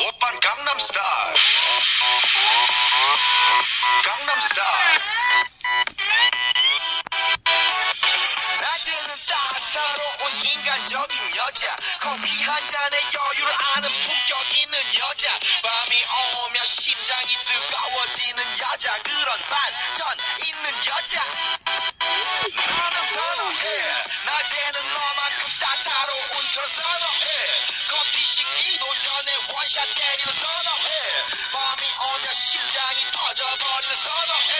강남스타일. 강남스타일. 낮에는 따사로운 인간적인 여자. 커피 한 잔에 여유를 아는 품격 있는 여자. 밤이 오면 심장이 뜨거워지는 여자. 그런 반전 있는 여자. 나는 선호해. 낮에는 너만큼 따사로운 저 선호해 샷 때리는 선호해 밤이 오면 심장이 터져버리는 선호해